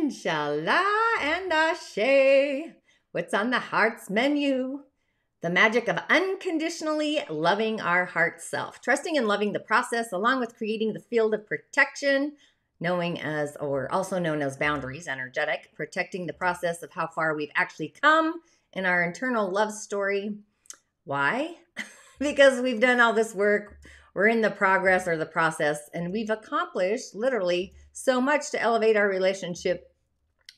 Inshallah and Ashe. What's on the heart's menu? The magic of unconditionally loving our heart self, trusting and loving the process, along with creating the field of protection, knowing as, or also known as boundaries, energetic, protecting the process of how far we've actually come in our internal love story. Why? because we've done all this work, we're in the progress or the process, and we've accomplished literally so much to elevate our relationship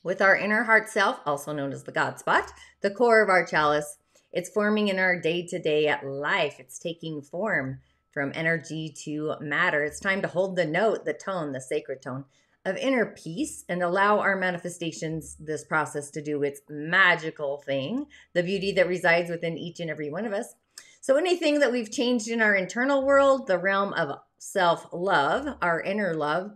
with our inner heart self, also known as the God spot, the core of our chalice. It's forming in our day to day life, it's taking form from energy to matter. It's time to hold the note, the tone, the sacred tone of inner peace and allow our manifestations, this process, to do its magical thing, the beauty that resides within each and every one of us. So, anything that we've changed in our internal world, the realm of self love, our inner love,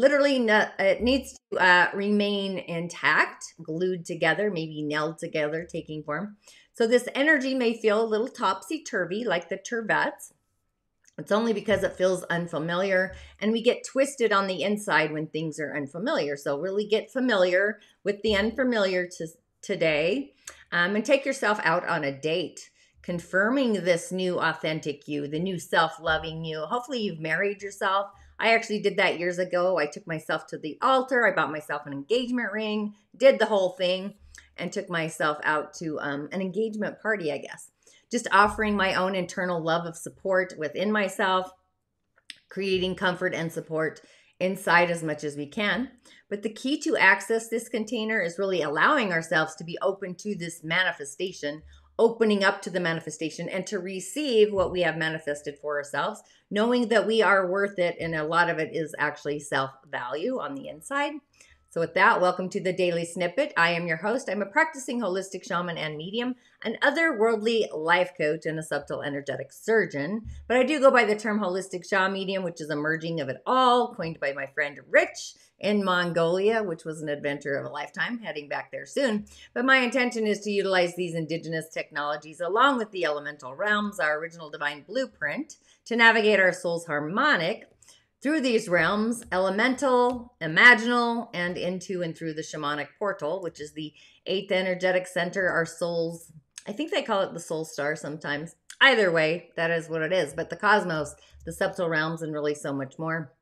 literally it needs to uh, remain intact, glued together, maybe nailed together, taking form. So this energy may feel a little topsy turvy, like the turbettes. It's only because it feels unfamiliar, and we get twisted on the inside when things are unfamiliar. So really get familiar with the unfamiliar to, today, um, and take yourself out on a date confirming this new authentic you, the new self loving you. Hopefully, you've married yourself. I actually did that years ago. I took myself to the altar. I bought myself an engagement ring, did the whole thing, and took myself out to um, an engagement party, I guess. Just offering my own internal love of support within myself, creating comfort and support inside as much as we can. But the key to access this container is really allowing ourselves to be open to this manifestation opening up to the manifestation and to receive what we have manifested for ourselves, knowing that we are worth it. And a lot of it is actually self value on the inside. So, with that, welcome to the Daily Snippet. I am your host. I'm a practicing holistic shaman and medium, an otherworldly life coach, and a subtle energetic surgeon. But I do go by the term holistic shaman medium, which is a merging of it all, coined by my friend Rich in Mongolia, which was an adventure of a lifetime, heading back there soon. But my intention is to utilize these indigenous technologies along with the elemental realms, our original divine blueprint, to navigate our soul's harmonic through these realms, elemental, imaginal, and into and through the shamanic portal, which is the eighth energetic center, our soul's, I think they call it the soul star sometimes. Either way, that is what it is. But the cosmos, the subtle realms, and really so much more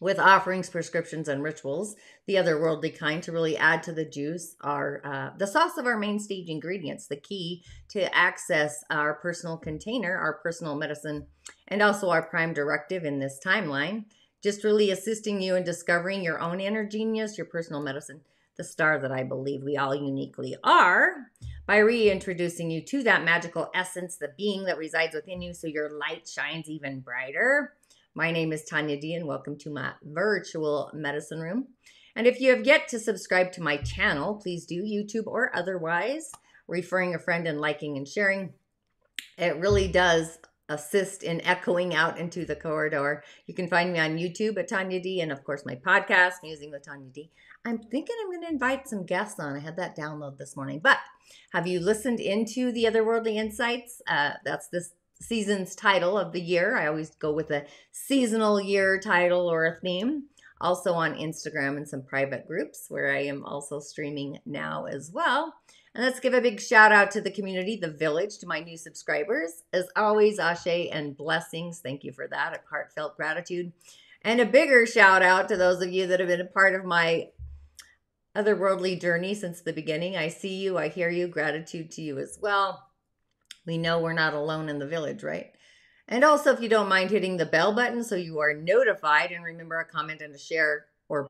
with offerings, prescriptions, and rituals. The otherworldly kind to really add to the juice are uh, the sauce of our main stage ingredients, the key to access our personal container, our personal medicine, and also our prime directive in this timeline. Just really assisting you in discovering your own inner genius, your personal medicine, the star that I believe we all uniquely are, by reintroducing you to that magical essence, the being that resides within you, so your light shines even brighter my name is Tonya Dee, and welcome to my virtual medicine room. And if you have yet to subscribe to my channel, please do, YouTube or otherwise, referring a friend and liking and sharing. It really does assist in echoing out into the corridor. You can find me on YouTube at Tonya Dee, and of course, my podcast, Musing with Tonya Dee. I'm thinking I'm going to invite some guests on. I had that download this morning. But have you listened into the Otherworldly Insights? Uh, that's this season's title of the year. I always go with a seasonal year title or a theme. Also on Instagram and some private groups where I am also streaming now as well. And let's give a big shout out to the community, the village, to my new subscribers. As always, Ashe and blessings. Thank you for that. A heartfelt gratitude. And a bigger shout out to those of you that have been a part of my otherworldly journey since the beginning. I see you, I hear you. Gratitude to you as well we know we're not alone in the village, right? And also, if you don't mind hitting the bell button so you are notified, and remember a comment and a share or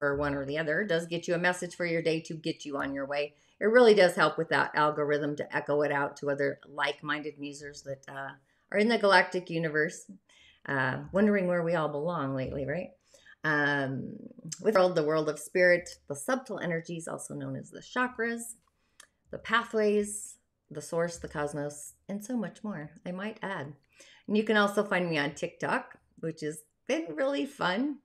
or one or the other does get you a message for your day to get you on your way. It really does help with that algorithm to echo it out to other like-minded musers that uh, are in the galactic universe, uh, wondering where we all belong lately, right? Um, with the world of spirit, the subtle energies, also known as the chakras, the pathways, the source, the cosmos, and so much more, I might add. And you can also find me on TikTok, which has been really fun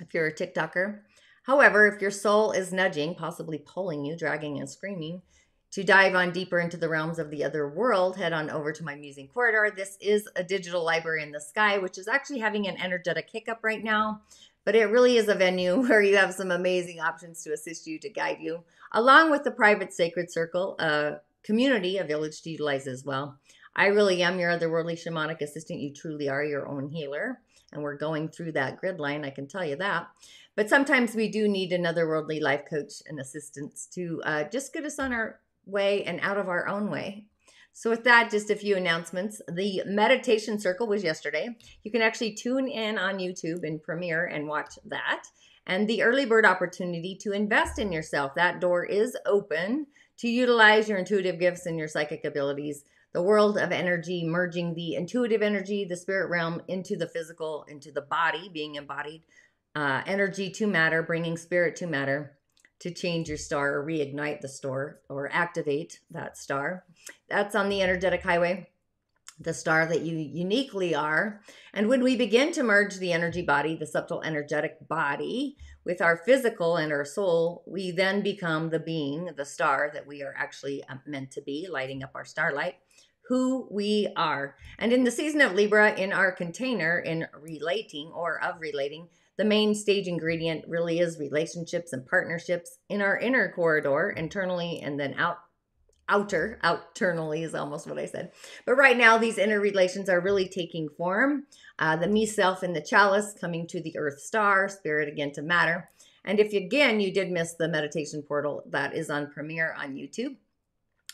if you're a TikToker. However, if your soul is nudging, possibly pulling you, dragging and screaming, to dive on deeper into the realms of the other world, head on over to my Musing Corridor. This is a digital library in the sky, which is actually having an energetic hiccup right now. but it really is a venue where you have some amazing options to assist you, to guide you, along with the private sacred circle, a community, a village to utilize as well. I really am your otherworldly shamanic assistant. You truly are your own healer. And we're going through that grid line, I can tell you that. But sometimes we do need another worldly life coach and assistance to uh, just get us on our way and out of our own way. So, with that, just a few announcements. The meditation circle was yesterday. You can actually tune in on YouTube and Premiere and watch that. And the early bird opportunity to invest in yourself. That door is open to utilize your intuitive gifts and your psychic abilities. The world of energy, merging the intuitive energy, the spirit realm into the physical, into the body, being embodied, uh, energy to matter, bringing spirit to matter to change your star or reignite the star or activate that star. That's on the energetic highway, the star that you uniquely are. And when we begin to merge the energy body, the subtle energetic body, with our physical and our soul, we then become the being, the star that we are actually uh, meant to be, lighting up our starlight who we are. And in the season of Libra, in our container, in relating or of relating, the main stage ingredient really is relationships and partnerships in our inner corridor, internally and then out outer outernally is almost what i said. But right now these inner relations are really taking form. Uh, the me self in the chalice coming to the earth star spirit again to matter. And if again you did miss the meditation portal that is on premiere on youtube.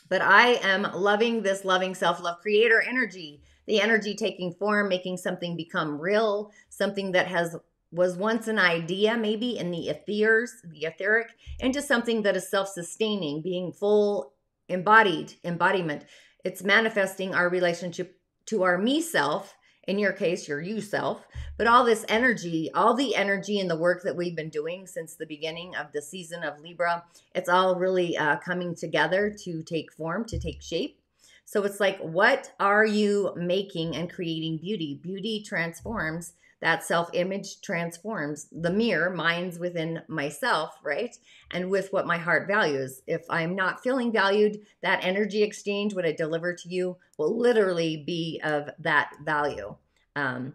But i am loving this loving self-love creator energy the energy taking form making something become real something that has was once an idea, maybe in the ethers, the etheric, into something that is self sustaining, being full embodied embodiment. It's manifesting our relationship to our me self, in your case, your you self, but all this energy, all the energy and the work that we've been doing since the beginning of the season of Libra, it's all really uh, coming together to take form, to take shape. So it's like, what are you making and creating beauty? Beauty transforms that self image transforms the mirror, minds within myself, right? And with what my heart values. If I'm not feeling valued, that energy exchange, what I deliver to you, will literally be of that value. Um,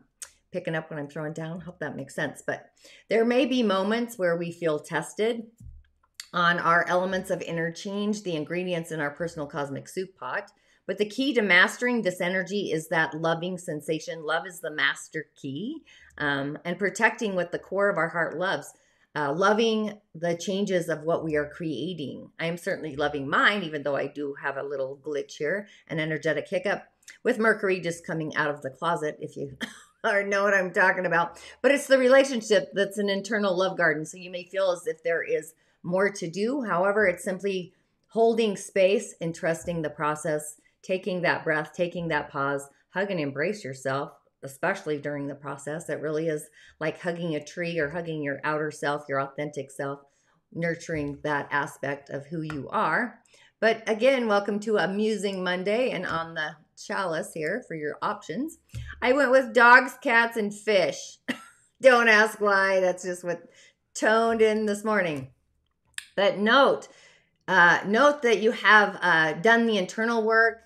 picking up when I'm throwing down, hope that makes sense. But there may be moments where we feel tested on our elements of interchange, the ingredients in our personal cosmic soup pot. But the key to mastering this energy is that loving sensation. Love is the master key, um, and protecting what the core of our heart loves. Uh, loving the changes of what we are creating. I am certainly loving mine, even though I do have a little glitch here, an energetic hiccup with Mercury just coming out of the closet, if you or know what I'm talking about. But it's the relationship that's an internal love garden. So you may feel as if there is more to do. However, it's simply holding space and trusting the process taking that breath, taking that pause, hug and embrace yourself, especially during the process. It really is like hugging a tree or hugging your outer self, your authentic self, nurturing that aspect of who you are. But again, welcome to Amusing Monday and on the chalice here for your options. I went with dogs, cats, and fish. Don't ask why. That's just what toned in this morning. But note, uh, note that you have uh, done the internal work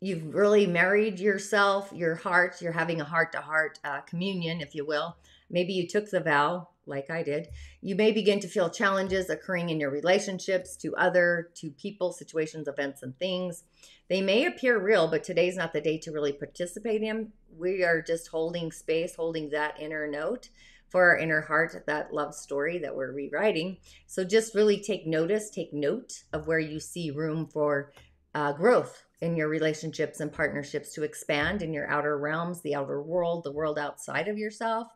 you've really married yourself, your heart, you're having a heart to heart communion, if you will. Maybe you took the vow, like I did. You may begin to feel challenges occurring in your relationships to other, to people, situations, events, and things. They may appear real, but today's not the day to really participate in. We are just holding space, holding that inner note for our inner heart, that love story that we're rewriting. So just really take notice, take note of where you see room for uh, growth in your relationships and partnerships to expand in your outer realms, the outer world, the world outside of yourself.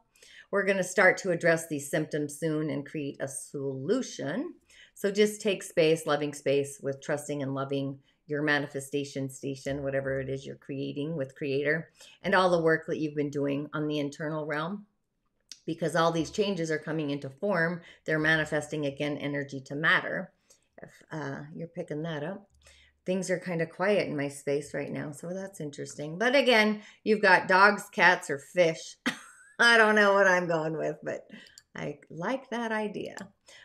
We're going to start to address these symptoms soon and create a solution. So just take space, loving space with trusting and loving your manifestation station, whatever it is you're creating with Creator, and all the work that you've been doing on the internal realm. Because all these changes are coming into form, they're manifesting again energy to matter. If uh, you're picking that up things are kind of quiet in my space right now. So that's interesting. But again, you've got dogs, cats, or fish. I don't know what I'm going with, but I like that idea.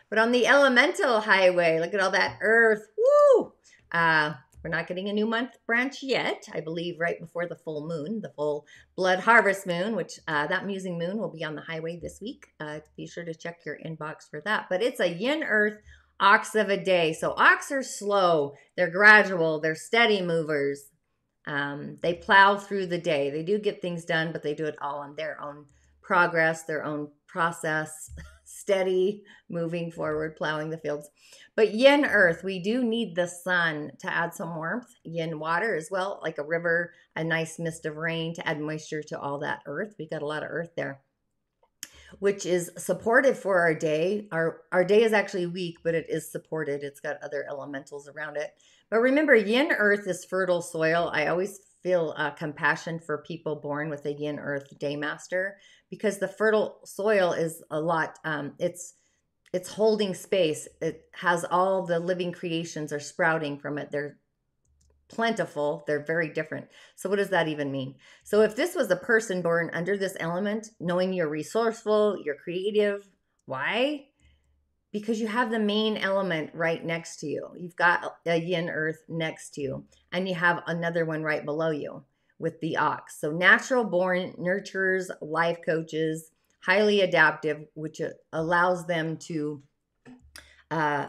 But on the elemental highway, look at all that earth. Woo! Uh, We're not getting a new month branch yet. I believe right before the full moon, the full blood harvest moon, which uh, that musing moon will be on the highway this week. Uh, be sure to check your inbox for that. But it's a yin earth ox of a day. So ox are slow, they're gradual, they're steady movers. Um, they plow through the day. They do get things done, but they do it all on their own progress, their own process, steady moving forward, plowing the fields. But yin earth, we do need the sun to add some warmth. Yin water as well, like a river, a nice mist of rain to add moisture to all that earth. We got a lot of earth there which is supportive for our day. Our our day is actually weak, but it is supported. It's got other elementals around it. But remember, yin earth is fertile soil. I always feel uh, compassion for people born with a yin earth day master because the fertile soil is a lot. Um, it's it's holding space. It has all the living creations are sprouting from it. They're plentiful. They're very different. So, what does that even mean? So, if this was a person born under this element, knowing you're resourceful, you're creative, why? Because you have the main element right next to you. You've got a yin earth next to you, and you have another one right below you with the ox. So, natural born nurturers, life coaches, highly adaptive, which allows them to uh,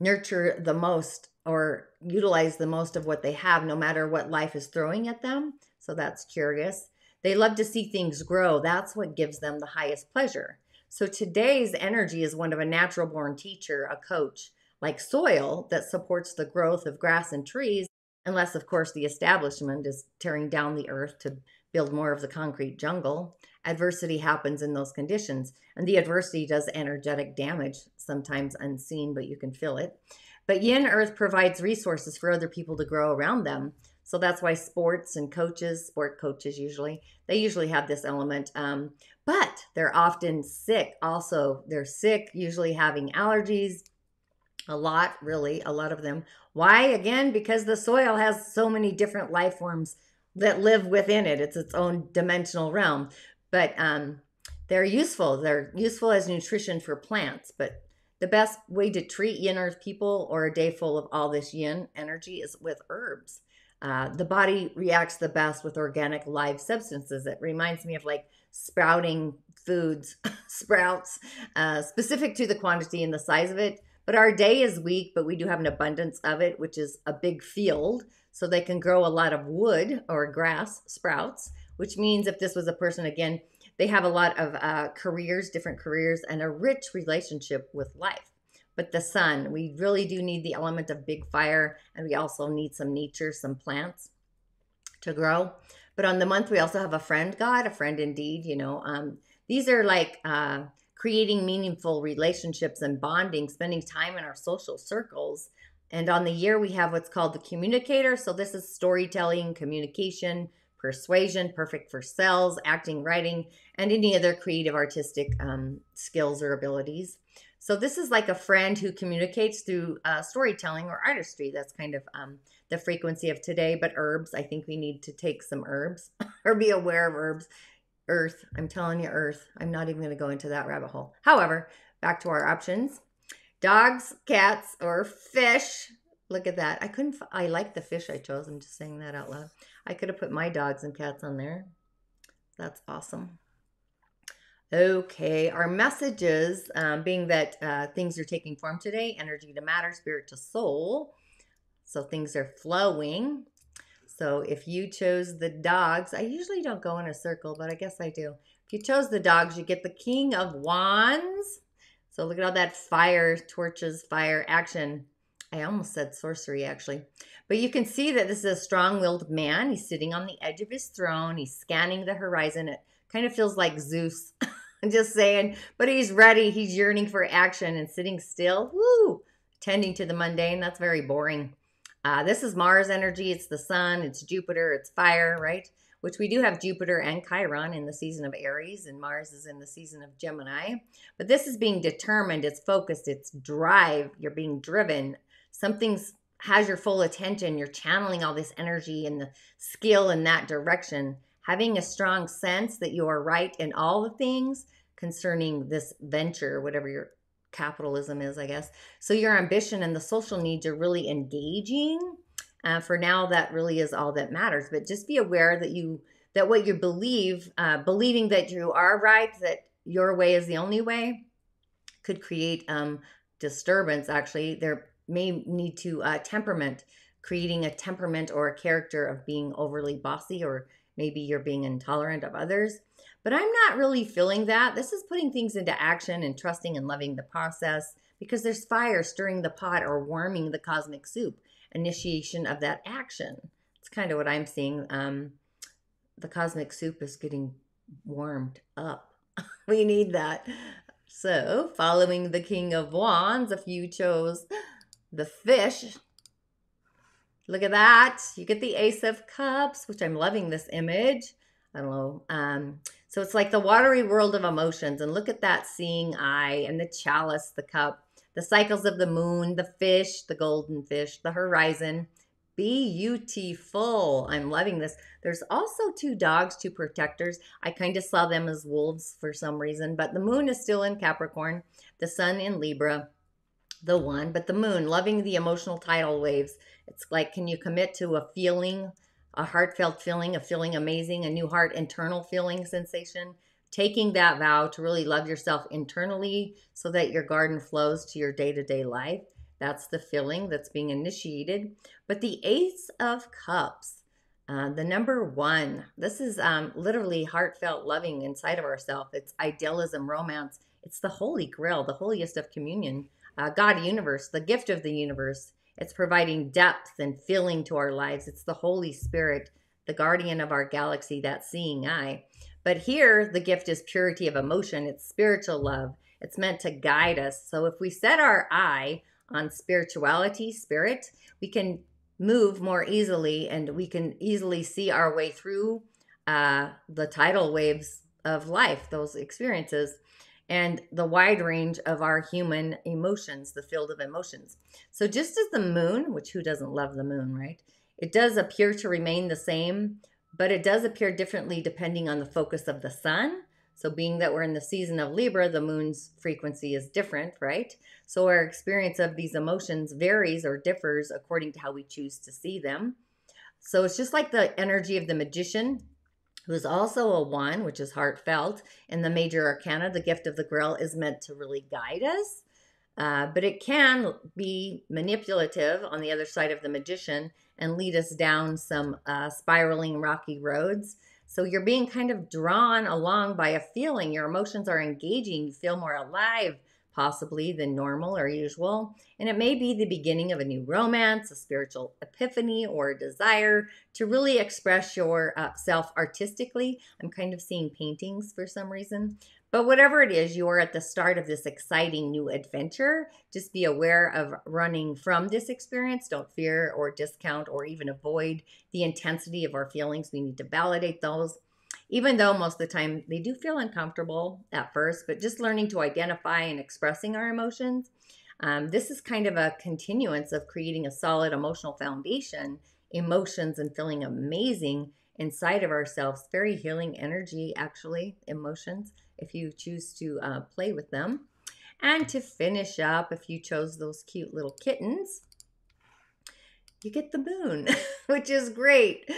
nurture the most or utilize the most of what they have, no matter what life is throwing at them. So that's curious. They love to see things grow. That's what gives them the highest pleasure. So today's energy is one of a natural born teacher, a coach, like soil that supports the growth of grass and trees, unless, of course, the establishment is tearing down the earth to build more of the concrete jungle. Adversity happens in those conditions, and the adversity does energetic damage, sometimes unseen, but you can feel it. But yin earth provides resources for other people to grow around them. So that's why sports and coaches, sport coaches usually, they usually have this element. Um, but they're often sick also. They're sick, usually having allergies, a lot, really, a lot of them. Why? Again, because the soil has so many different life forms that live within it. It's its own dimensional realm. But um, they're useful. They're useful as nutrition for plants, but the best way to treat yin earth people or a day full of all this yin energy is with herbs. Uh, the body reacts the best with organic live substances. It reminds me of like sprouting foods, sprouts, uh, specific to the quantity and the size of it. But our day is weak, but we do have an abundance of it, which is a big field. So they can grow a lot of wood or grass sprouts, which means if this was a person, again, they have a lot of uh, careers, different careers, and a rich relationship with life. But the sun, we really do need the element of big fire, and we also need some nature, some plants to grow. But on the month, we also have a friend God, a friend indeed. You know, um, these are like uh, creating meaningful relationships and bonding, spending time in our social circles. And on the year, we have what's called the communicator. So this is storytelling, communication, persuasion, perfect for sales, acting, writing, and any other creative artistic um, skills or abilities. So this is like a friend who communicates through uh, storytelling or artistry. That's kind of um, the frequency of today. But herbs, I think we need to take some herbs or be aware of herbs. Earth, I'm telling you, Earth. I'm not even going to go into that rabbit hole. However, back to our options dogs, cats, or fish. Look at that. I couldn't, I like the fish I chose. I'm just saying that out loud. I could have put my dogs and cats on there. That's awesome. Okay, our messages um, being that uh, things are taking form today energy to matter, spirit to soul. So things are flowing. So if you chose the dogs, I usually don't go in a circle, but I guess I do. If you chose the dogs, you get the King of Wands. So look at all that fire, torches, fire, action. I almost said sorcery actually. But you can see that this is a strong willed man. He's sitting on the edge of his throne. He's scanning the horizon. It kind of feels like Zeus. I'm just saying. But he's ready. He's yearning for action and sitting still. Woo! Tending to the mundane. That's very boring. Uh, this is Mars energy. It's the sun. It's Jupiter. It's fire, right? Which we do have Jupiter and Chiron in the season of Aries, and Mars is in the season of Gemini. But this is being determined. It's focused. It's drive. You're being driven something's has your full attention, you're channeling all this energy and the skill in that direction, having a strong sense that you are right in all the things concerning this venture, whatever your capitalism is, I guess. So your ambition and the social needs are really engaging Uh, for now, that really is all that matters. But just be aware that you that what you believe, uh, believing that you are right, that your way is the only way, could create um, disturbance. Actually, there may need to uh, temperament, creating a temperament or a character of being overly bossy, or maybe you're being intolerant of others. But I'm not really feeling that. This is putting things into action and trusting and loving the process because there's fire stirring the pot or warming the cosmic soup, initiation of that action. It's kind of what I'm seeing. Um, the cosmic soup is getting warmed up. we need that. So, following the King of Wands, if you chose the fish, look at that. You get the Ace of Cups, which I'm loving this image. I don't know. Um, so it's like the watery world of emotions. And look at that seeing eye and the chalice, the cup, the cycles of the moon, the fish, the golden fish, the horizon. Beautiful. I'm loving this. There's also two dogs, two protectors. I kind of saw them as wolves for some reason, but the moon is still in Capricorn, the sun in Libra, the one, but the moon, loving the emotional tidal waves. It's like, can you commit to a feeling, a heartfelt feeling, a feeling amazing, a new heart internal feeling sensation? Taking that vow to really love yourself internally so that your garden flows to your day to day life that's the filling that's being initiated. But the Ace of Cups, uh, the number one, this is um, literally heartfelt loving inside of ourselves. It's idealism, romance. It's the Holy Grail, the holiest of communion, uh, God, universe, the gift of the universe. It's providing depth and feeling to our lives. It's the Holy Spirit, the guardian of our galaxy, that seeing eye. But here, the gift is purity of emotion. It's spiritual love. It's meant to guide us. So if we set our eye on spirituality, spirit, we can move more easily and we can easily see our way through uh, the tidal waves of life, those experiences, and the wide range of our human emotions, the field of emotions. So, just as the moon, which who doesn't love the moon, right? It does appear to remain the same, but it does appear differently depending on the focus of the sun so, being that we're in the season of Libra, the moon's frequency is different, right? So, our experience of these emotions varies or differs according to how we choose to see them. So, it's just like the energy of the magician, who's also a one, which is heartfelt. In the major arcana, the gift of the grail is meant to really guide us. Uh, but it can be manipulative on the other side of the magician and lead us down some uh, spiraling rocky roads. So you're being kind of drawn along by a feeling. Your emotions are engaging. You feel more alive, possibly, than normal or usual. And it may be the beginning of a new romance, a spiritual epiphany, or a desire to really express yourself uh, artistically. I'm kind of seeing paintings for some reason. But whatever it is, you are at the start of this exciting new adventure. Just be aware of running from this experience. Don't fear or discount or even avoid the intensity of our feelings. We need to validate those, even though most of the time they do feel uncomfortable at first, but just learning to identify and expressing our emotions. Um, this is kind of a continuance of creating a solid emotional foundation, emotions, and feeling amazing inside of ourselves. Very healing energy, actually, emotions if you choose to uh, play with them. And to finish up, if you chose those cute little kittens, you get the moon, which is great.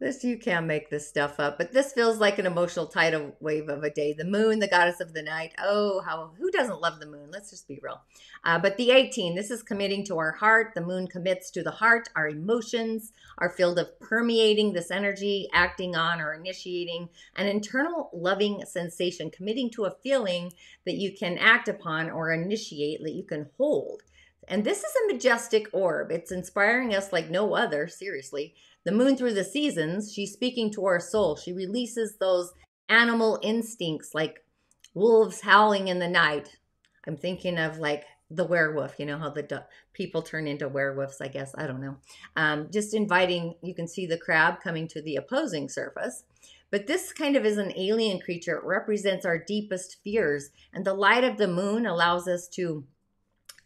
This you can't make this stuff up, but this feels like an emotional tidal wave of a day. The moon, the goddess of the night. Oh, how who doesn't love the moon? Let's just be real. Uh, but the 18, this is committing to our heart. The moon commits to the heart. Our emotions are filled of permeating this energy, acting on or initiating an internal loving sensation, committing to a feeling that you can act upon or initiate that you can hold. And this is a majestic orb. It's inspiring us like no other, seriously. The moon through the seasons, she's speaking to our soul. She releases those animal instincts like wolves howling in the night. I'm thinking of like the werewolf, you know, how the people turn into werewolves, I guess. I don't know. Um, just inviting, you can see the crab coming to the opposing surface. But this kind of is an alien creature. It represents our deepest fears. And the light of the moon allows us to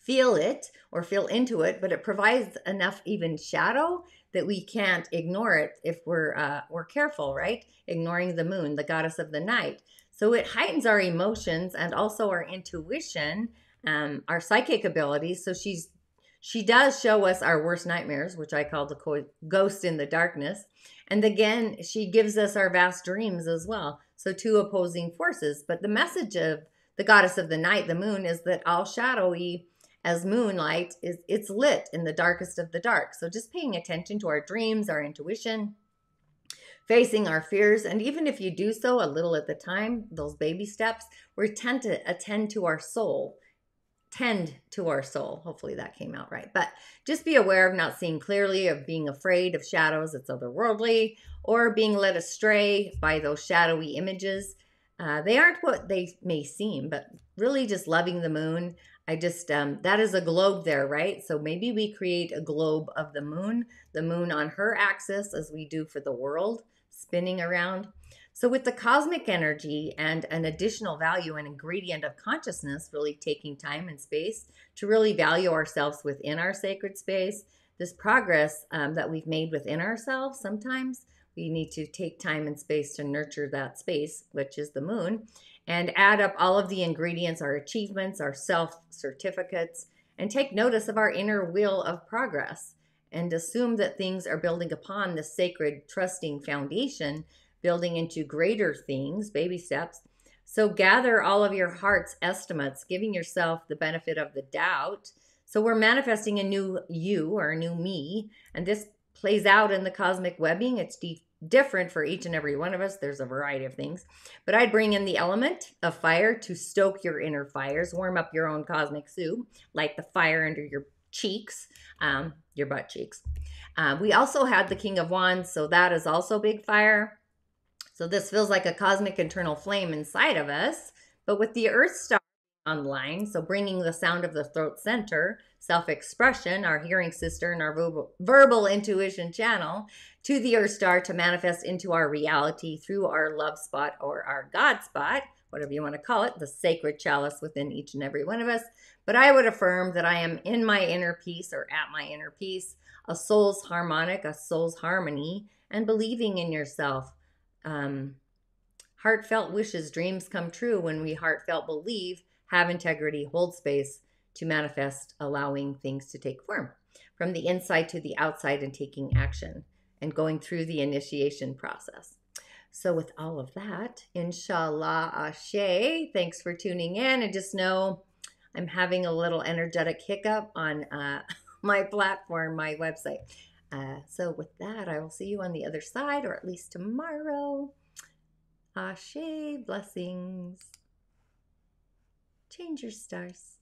feel it or feel into it, but it provides enough even shadow that we can't ignore it if we're uh, we're careful, right? Ignoring the moon, the goddess of the night. So it heightens our emotions and also our intuition, um, our psychic abilities. So she's She does show us our worst nightmares, which I call the ghost in the darkness. And again, she gives us our vast dreams as well. So, two opposing forces. But the message of the goddess of the night, the moon, is that all shadowy as moonlight is it's lit in the darkest of the dark. So just paying attention to our dreams, our intuition, facing our fears, and even if you do so a little at the time, those baby steps, we tend to attend to our soul tend to our soul. Hopefully that came out right. But just be aware of not seeing clearly, of being afraid of shadows that's otherworldly, or being led astray by those shadowy images. Uh, they aren't what they may seem, but really just loving the moon. I just, um, that is a globe there, right? So maybe we create a globe of the moon, the moon on her axis, as we do for the world, spinning around. So, with the cosmic energy and an additional value and ingredient of consciousness, really taking time and space to really value ourselves within our sacred space, this progress um, that we've made within ourselves, sometimes we need to take time and space to nurture that space, which is the moon, and add up all of the ingredients, our achievements, our self certificates, and take notice of our inner wheel of progress and assume that things are building upon the sacred, trusting foundation building into greater things, baby steps. So gather all of your heart's estimates, giving yourself the benefit of the doubt. So we're manifesting a new you or a new me, and this plays out in the cosmic webbing. It's de- different for each and every one of us. There's a variety of things. But I'd bring in the element of fire to stoke your inner fires, warm up your own cosmic soup, light the fire under your cheeks, um, your butt cheeks. Uh, we also had the King of Wands, so that is also big fire. So this feels like a cosmic internal flame inside of us. But with the Earth Star online, so bringing the sound of the throat center, self expression, our hearing sister, and our verbal, verbal intuition channel to the Earth Star to manifest into our reality through our love spot or our God spot, whatever you want to call it, the sacred chalice within each and every one of us. But I would affirm that I am in my inner peace or at my inner peace, a soul's harmonic, a soul's harmony, and believing in yourself um, heartfelt wishes, dreams come true when we heartfelt believe, have integrity, hold space to manifest, allowing things to take form from the inside to the outside and taking action and going through the initiation process. So, with all of that, inshallah, ashe, thanks for tuning in. And just know I'm having a little energetic hiccup on uh, my platform, my website. Uh, so, with that, I will see you on the other side, or at least tomorrow. Ashe, blessings. Change your stars.